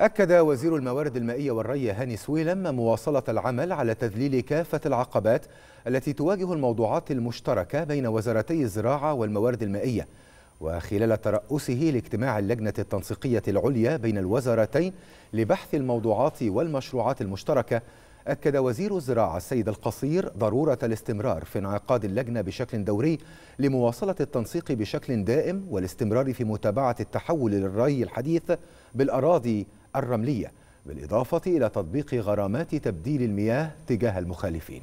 أكد وزير الموارد المائية والري هاني سويلم مواصلة العمل على تذليل كافة العقبات التي تواجه الموضوعات المشتركة بين وزارتي الزراعة والموارد المائية. وخلال ترأسه لاجتماع اللجنة التنسيقية العليا بين الوزارتين لبحث الموضوعات والمشروعات المشتركة أكد وزير الزراعة السيد القصير ضرورة الاستمرار في انعقاد اللجنة بشكل دوري لمواصلة التنسيق بشكل دائم والاستمرار في متابعة التحول للري الحديث بالأراضي الرملية بالإضافة إلى تطبيق غرامات تبديل المياه تجاه المخالفين.